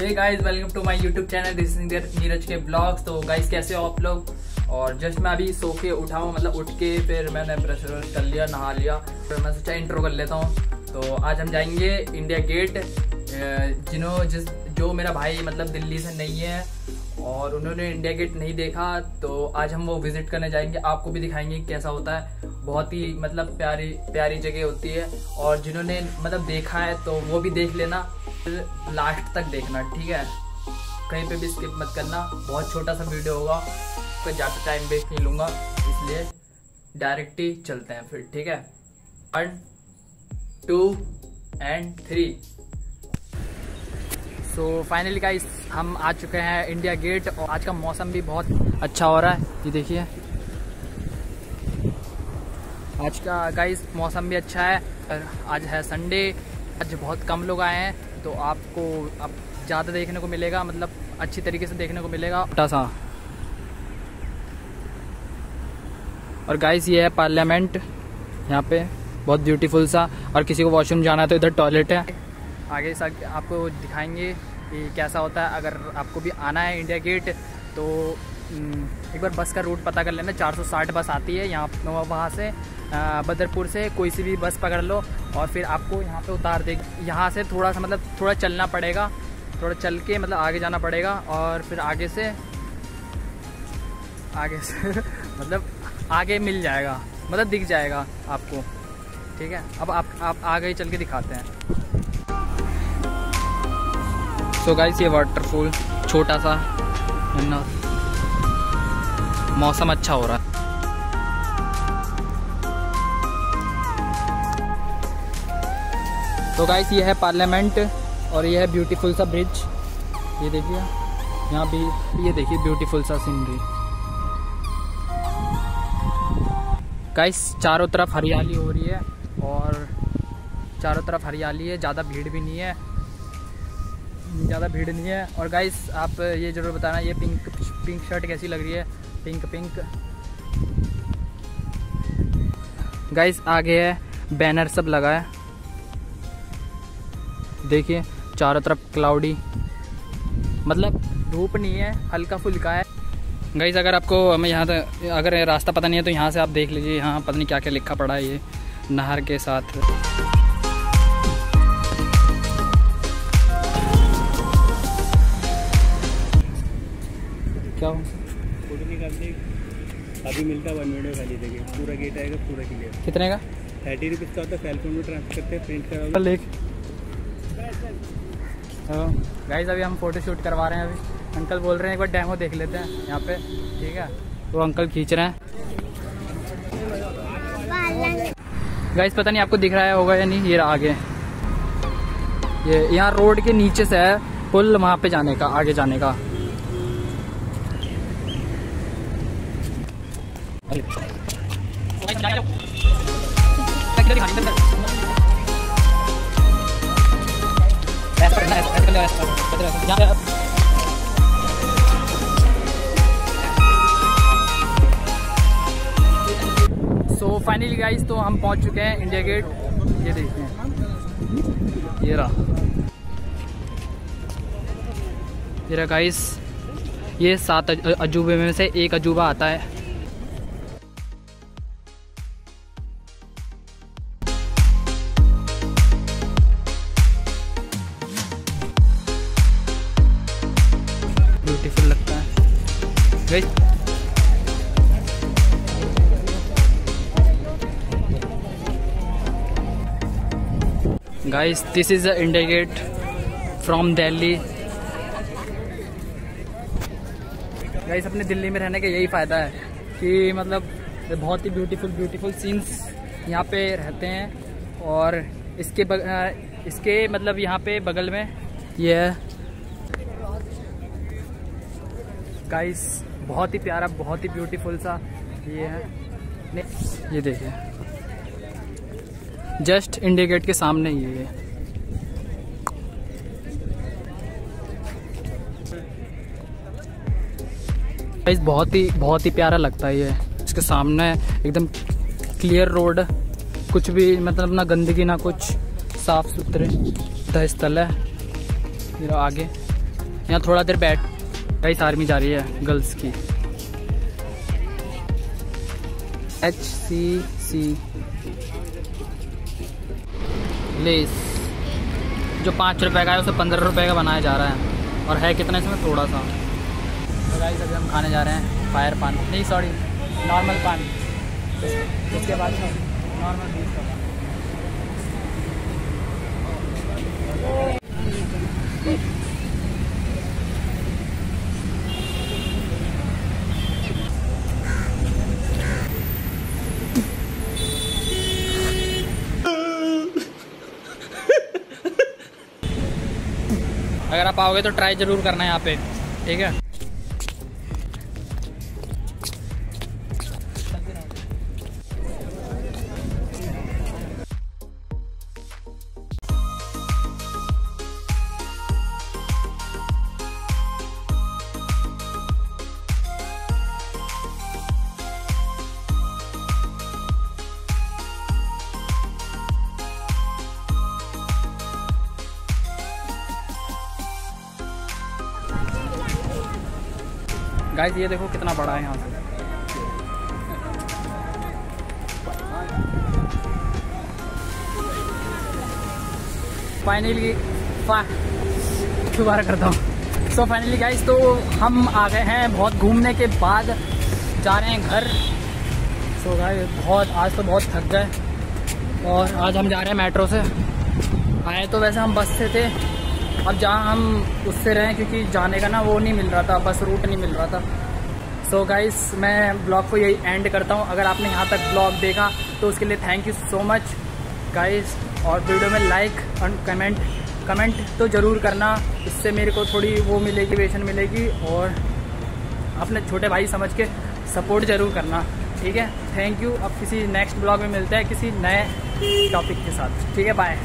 Hey guys welcome to my YouTube channel this is Neeraj के blogs तो guys कैसे हो आप लोग? और जस्ट मैं अभी सो के उठा हूँ मतलब उठ के फिर मैंने ब्रश व्रश कर लिया, नहा लिया। फिर मैं सोचा इंट्रो कर लेता हूँ। तो आज हम जाएँगे इंडिया गेट जिन्हों, जिस, जो मेरा भाई मतलब दिल्ली से नहीं है और उन्होंने इंडिया गेट नहीं देखा तो आज हम वो विज़िट करने जाएँगे। आपको भी दिखाएँगे कैसा होता है। बहुत ही मतलब प्यारी प्यारी जगह होती है। और जिन्होंने मतलब देखा है तो वो भी देख लेना। लास्ट तक देखना, ठीक है? कहीं पे भी स्किप मत करना। बहुत छोटा सा वीडियो होगा तो ज़्यादा टाइम वेस्ट नहीं लूँगा, इसलिए डायरेक्ट ही चलते हैं फिर, ठीक है? One two and three so finally guys हम आ चुके हैं इंडिया गेट और आज का मौसम भी बहुत अच्छा हो रहा है। ये देखिए। आज का गाइस मौसम भी अच्छा है। आज है संडे आज बहुत कम लोग आए हैं। तो आपको अब ज़्यादा देखने को मिलेगा मतलब अच्छी तरीके से देखने को मिलेगा छोटा सा। और गाइस ये है पार्लियामेंट यहाँ पे बहुत ब्यूटीफुल सा। और किसी को वॉशरूम जाना है तो इधर टॉयलेट है। आगे सर आपको दिखाएँगे कि कैसा होता है। अगर आपको भी आना है इंडिया गेट तो एक बार बस का रूट पता कर लेना 460 बस आती है यहाँ वहाँ से बदरपुर से कोई सी भी बस पकड़ लो और फिर आपको यहाँ पे उतार दे, यहाँ से थोड़ा सा मतलब थोड़ा चलना पड़ेगा, थोड़ा चल के मतलब आगे जाना पड़ेगा और फिर आगे से आगे से मतलब आगे मिल जाएगा मतलब दिख जाएगा आपको, ठीक है? अब आप आप आगे चल के दिखाते हैं। सो so गाइस ये वाटरफॉल छोटा सा मौसम अच्छा हो रहा है। तो गाइस ये है पार्लियामेंट और ये है ब्यूटीफुल सा ब्रिज ये देखिए, यहाँ भी, ये देखिए ब्यूटीफुल सा सीनरी गाइस चारों तरफ़ हरियाली हो रही है और चारों तरफ़ हरियाली है, ज़्यादा भीड़ भी नहीं है। ज़्यादा भीड़ नहीं है। और गाइस आप ये ज़रूर बताना, ये पिंक पिंक शर्ट कैसी लग रही है? Pink pink. गाइस आगे है बैनर सब लगा है। देखिए, चारों तरफ़ क्लाउडी मतलब धूप नहीं है, हल्का फुल्का है। गाइस अगर आपको, हमें यहाँ अगर रास्ता पता नहीं है तो यहाँ से आप देख लीजिए, यहाँ पता नहीं क्या क्या लिखा पड़ा है ये, नहर के साथ। क्या फ़ोटो निकालते अभी मिलता वन मिनट खाली देखिए। पूरा गेट आएगा पूरा क्लियर कितने का? थर्टी रुपीज़ का होता है फैलफोन में ट्रांसफ़र करते हैं प्रिंट करा लेख गाइस अभी हम फ़ोटो शूट करवा रहे हैं अभी। अंकल बोल रहे हैं एक बार डेमो देख लेते हैं यहाँ पे ठीक है? वो अंकल खींच रहे हैं। गाइस पता नहीं आपको दिख रहा है होगा या नहीं ये आगे। ये यहाँ रोड के नीचे से है पुल वहाँ पे जाने का आगे जाने का। सो फाइनली गाइस तो हम पहुँच चुके हैं इंडिया गेट ये देखते हैं. ये रहा. ये रहा गाइस ये सात अजूबे में से एक अजूबा आता है. ब्यूटीफुल लगता है। Guys this is India Gate from Delhi guys अपने दिल्ली में रहने का यही फ़ायदा है कि मतलब बहुत ही ब्यूटीफुल ब्यूटीफुल सीन्स यहाँ पे रहते हैं और इसके बग, इसके मतलब यहाँ पे बगल में ये गाइस बहुत ही प्यारा, बहुत ही ब्यूटीफुल सा ये है। ये देखिए। जस्ट इंडिया गेट के सामने ही है गाइस बहुत ही बहुत ही प्यारा लगता है ये। इसके सामने एकदम क्लियर रोड कुछ भी मतलब ना गंदगी, ना कुछ साफ़ सुथरे स्थल है आगे। यहाँ थोड़ा देर बैठ कई आर्मी जा रही है गर्ल्स की। एच सी सी लेस। जो पाँच रुपए का है, उसे पंद्रह रुपए का बनाया जा रहा है। और है कितने इसमें? थोड़ा सा। तो गाइस अभी हम खाने जा रहे हैं फायर पान नहीं सॉरी नॉर्मल पान उसके बाद नॉर्मल का पान अगर आप आओगे तो ट्राई ज़रूर करना यहाँ पे ठीक है? गाइस ये देखो कितना बड़ा है यहाँ से फाइनली दोबारा करता हूँ। सो फाइनली गाइस तो हम आ गए हैं बहुत घूमने के बाद। जा रहे हैं घर। सो गाइस बहुत, आज तो बहुत थक गए। और आज हम जा रहे हैं मेट्रो से। आए तो वैसे हम बस से थे। अब जहाँ हम उससे रहें, क्योंकि जाने का ना वो नहीं मिल रहा था, बस रूट नहीं मिल रहा था। सो so गाइस मैं ब्लॉग को यही एंड करता हूँ। अगर आपने यहाँ तक ब्लॉग देखा तो उसके लिए thank you so much guys और वीडियो में लाइक और कमेंट कमेंट तो ज़रूर करना। इससे मेरे को थोड़ी वो मिलेगी वेशन मिलेगी, और अपने छोटे भाई समझ के सपोर्ट ज़रूर करना। ठीक है? थैंक यू अब किसी नेक्स्ट ब्लॉग में मिलते हैं, किसी नए टॉपिक के साथ। ठीक है? बाय